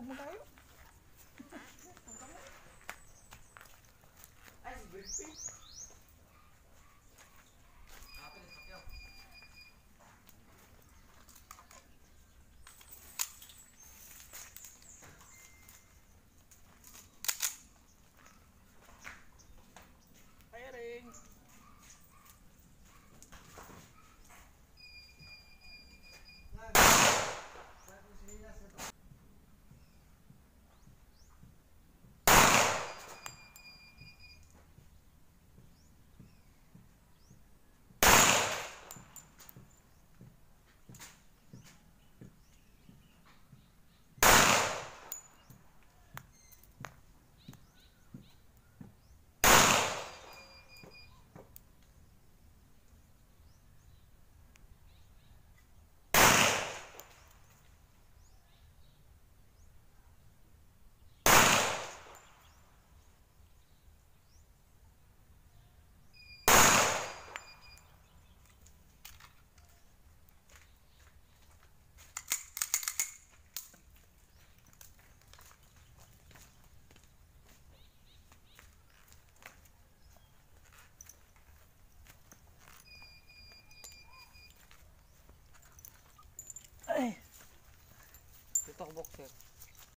Huwag mo tayo. Ay, si تخبق فيه